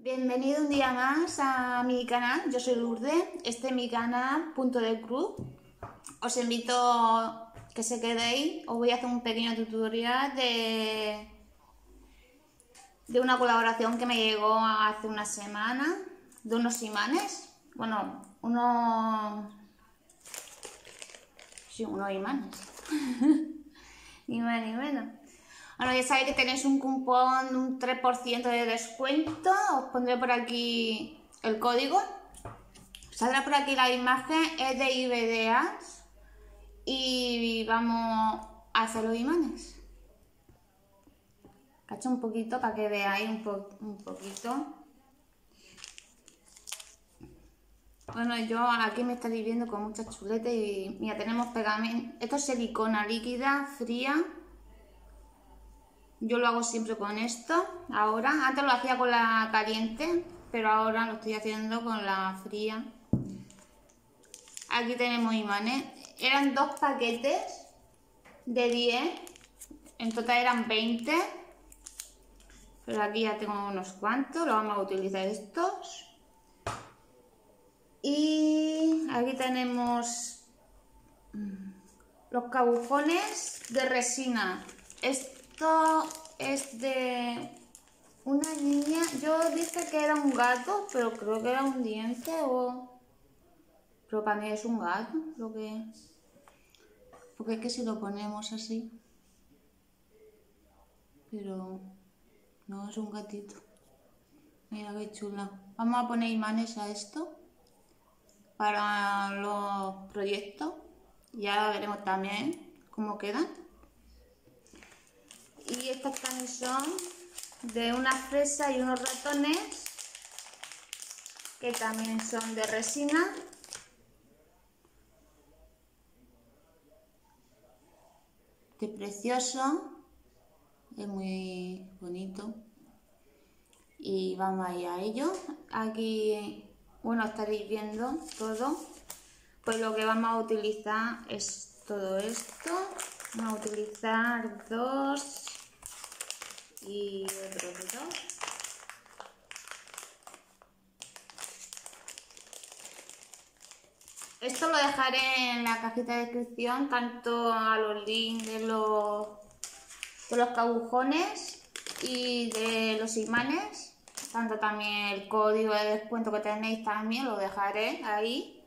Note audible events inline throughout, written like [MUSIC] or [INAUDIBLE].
Bienvenido un día más a mi canal, yo soy Lourdes, este es mi canal Punto de Cruz. Os invito a que se quedéis, os voy a hacer un pequeño tutorial de, de una colaboración que me llegó hace una semana, de unos imanes, bueno, unos... Sí, unos imanes, [LAUGHS] ni más ni menos. Bueno, ya sabéis que tenéis un cupón, un 3% de descuento. Os pondré por aquí el código. Saldrá por aquí la imagen, es de IBDAs. Y vamos a hacer los imanes. Cacho un poquito para que veáis un, un poquito. Bueno, yo aquí me estáis viendo con muchas chuletas y mira, tenemos pegamento. Esto es silicona líquida, fría yo lo hago siempre con esto, ahora. Antes lo hacía con la caliente, pero ahora lo estoy haciendo con la fría. Aquí tenemos imanes. Eran dos paquetes de 10. En total eran 20. Pero aquí ya tengo unos cuantos. Lo vamos a utilizar estos. Y aquí tenemos mm, los cabujones de resina. Este esto es de una niña. Yo dije que era un gato, pero creo que era un diente o... Pero para mí es un gato, lo que... Porque es que si lo ponemos así... Pero... No, es un gatito. Mira qué chula. Vamos a poner imanes a esto. Para los proyectos. Ya veremos también cómo quedan y estas también son de una fresa y unos ratones que también son de resina. Qué precioso es muy bonito. Y vamos a ir a ello. Aquí bueno estaréis viendo todo. Pues lo que vamos a utilizar es todo esto. Vamos a utilizar dos y otro dos. Esto lo dejaré en la cajita de descripción, tanto a los links de los, de los cabujones y de los imanes, tanto también el código de descuento que tenéis también lo dejaré ahí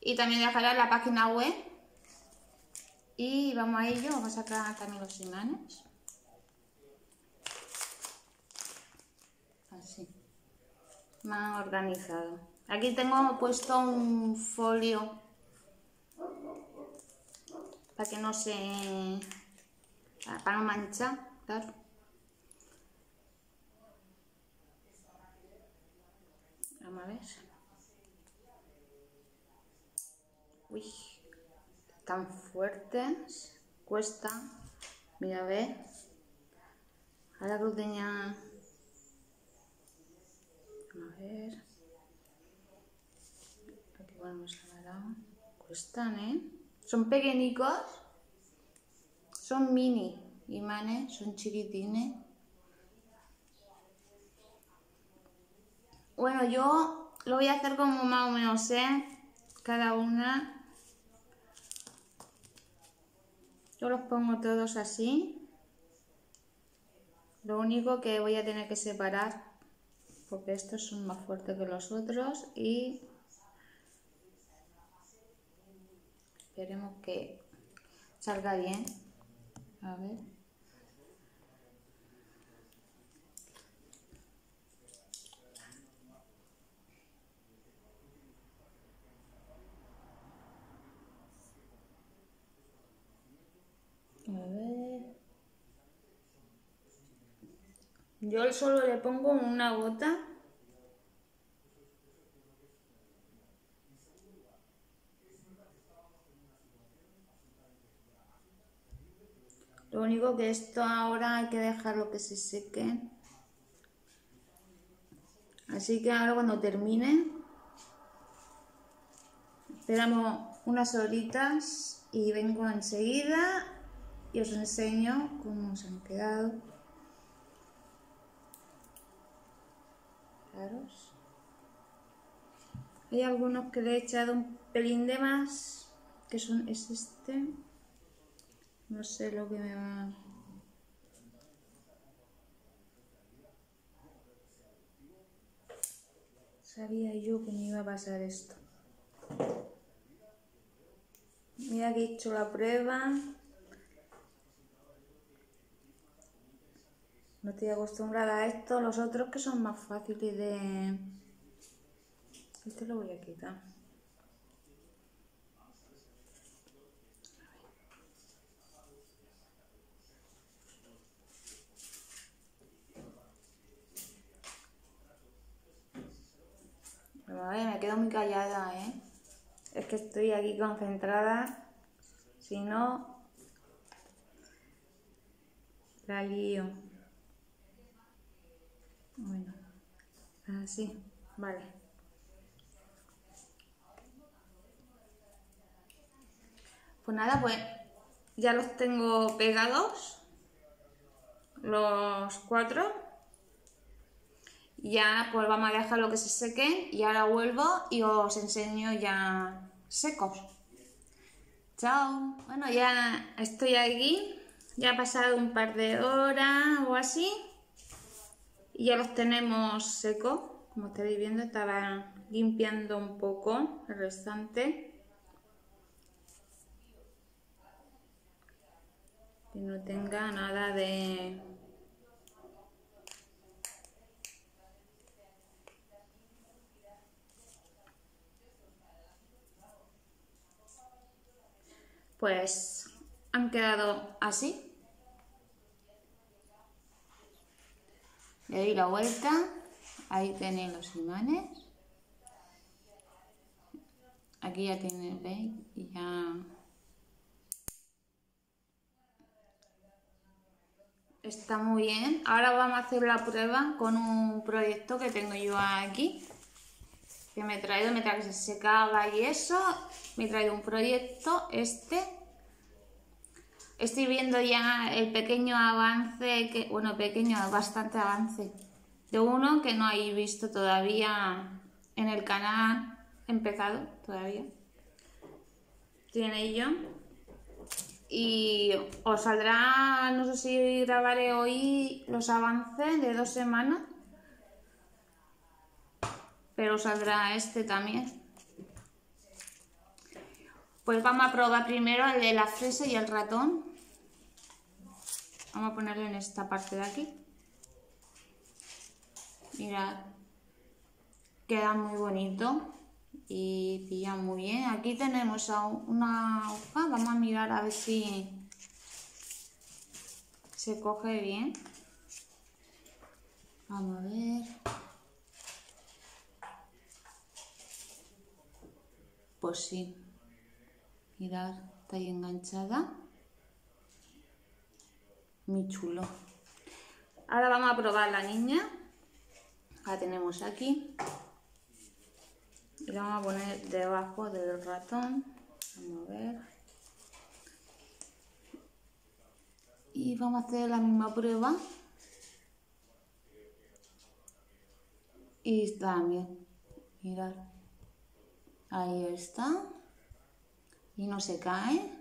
y también dejaré la página web y vamos a ello, vamos a sacar también los imanes. Más organizado. Aquí tengo puesto un folio para que no se... para no manchar, claro. Vamos a ver. Uy, tan fuertes, cuesta. Mira, a ver. Ahora que tenía ver. Aquí ponemos la Cuestan, ¿eh? Son pequeñicos. Son mini imanes, son chiquitines. Bueno, yo lo voy a hacer como más o menos sé. Cada una. Yo los pongo todos así. Lo único que voy a tener que separar porque estos son más fuertes que los otros y esperemos que salga bien a ver A ver. Yo solo le pongo una gota. Lo único que esto ahora hay que dejarlo que se seque. Así que ahora cuando termine, esperamos unas horitas y vengo enseguida y os enseño cómo se han quedado. Hay algunos que le he echado un pelín de más, que son, es este. No sé lo que me va... Sabía yo que me iba a pasar esto. Mira que he hecho la prueba. No estoy acostumbrada a esto. Los otros que son más fáciles de... Este lo voy a quitar. Quedo muy callada, ¿eh? Es que estoy aquí concentrada. Si no, la lío. Bueno, así, vale. Pues nada, pues ya los tengo pegados, los cuatro ya pues vamos a dejarlo que se seque y ahora vuelvo y os enseño ya secos. Chao. Bueno, ya estoy aquí. Ya ha pasado un par de horas o así. Y ya los tenemos secos. Como estáis viendo, estaba limpiando un poco el restante. Que no tenga nada de pues han quedado así. Le doy la vuelta, ahí tenéis los imanes. Aquí ya tenéis, ¿veis? Y ya... Está muy bien. Ahora vamos a hacer la prueba con un proyecto que tengo yo aquí que me he traído mientras que se secaba y eso, me he traído un proyecto, este. Estoy viendo ya el pequeño avance, que, bueno, pequeño, bastante avance, de uno que no hay visto todavía en el canal, empezado todavía. Tiene yo. Y os saldrá, no sé si grabaré hoy los avances de dos semanas pero saldrá este también. Pues vamos a probar primero el de la fresa y el ratón. Vamos a ponerlo en esta parte de aquí. Mirad, queda muy bonito y pilla muy bien. Aquí tenemos una hoja, vamos a mirar a ver si se coge bien. Vamos a ver. Sí. Mirad, está ahí enganchada. Muy chulo. Ahora vamos a probar la niña. La tenemos aquí. Y la vamos a poner debajo del ratón. Vamos a ver. Y vamos a hacer la misma prueba. Y también, mirad. Ahí está. Y no se cae.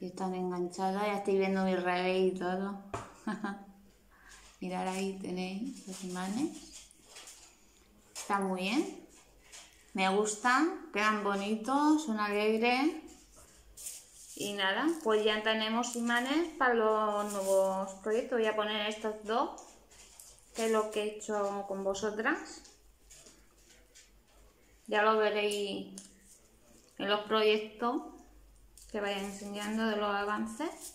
Y están enganchadas. Ya estoy viendo mi revés y todo. [LAUGHS] Mirar ahí tenéis los imanes. Está muy bien. Me gustan. Quedan bonitos. Son alegres. Y nada, pues ya tenemos imanes para los nuevos proyectos. Voy a poner estos dos, que es lo que he hecho con vosotras. Ya lo veréis en los proyectos que vayan enseñando de los avances.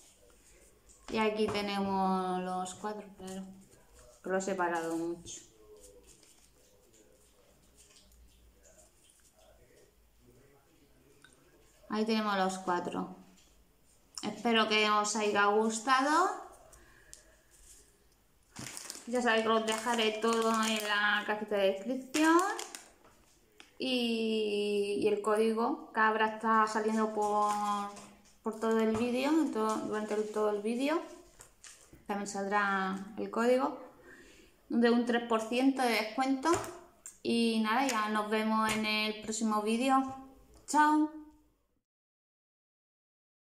Y aquí tenemos los cuatro, claro, lo he separado mucho. Ahí tenemos los cuatro. Espero que os haya gustado. Ya sabéis que os dejaré todo en la cajita de descripción y, el código que ahora está saliendo por, todo el vídeo, durante todo el vídeo. También saldrá el código. de un 3% de descuento. Y nada, ya nos vemos en el próximo vídeo. Chao.